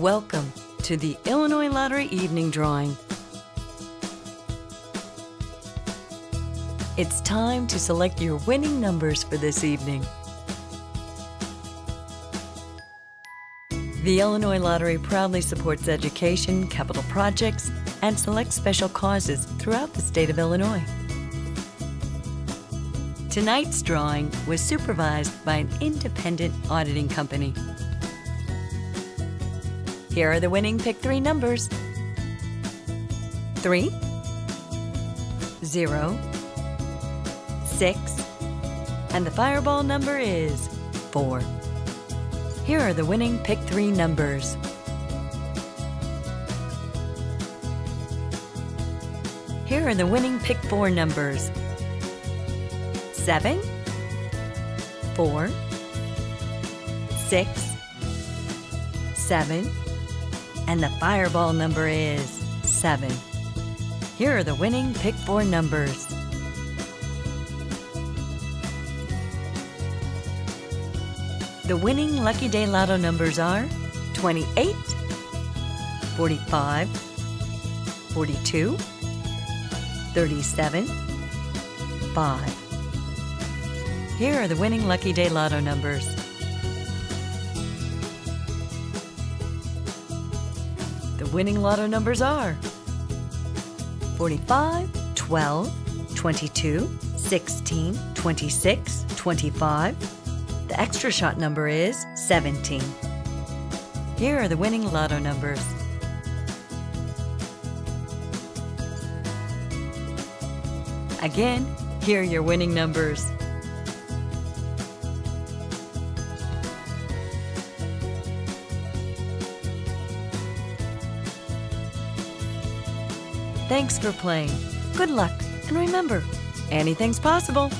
Welcome to the Illinois Lottery Evening Drawing. It's time to select your winning numbers for this evening. The Illinois Lottery proudly supports education, capital projects, and selects special causes throughout the state of Illinois. Tonight's drawing was supervised by an independent auditing company. Here are the winning pick three numbers. Three, zero, six, and the fireball number is four. Here are the winning pick three numbers. Here are the winning pick four numbers. Seven, four, six, seven, and the fireball number is 7. Here are the winning pick four numbers. The winning Lucky Day Lotto numbers are 28, 45, 42, 37, 5. Here are the winning Lucky Day Lotto numbers. Winning lotto numbers are 45, 12, 22, 16, 26, 25. The extra shot number is 17. Here are the winning lotto numbers. Again, here are your winning numbers. Thanks for playing. Good luck, and remember, anything's possible.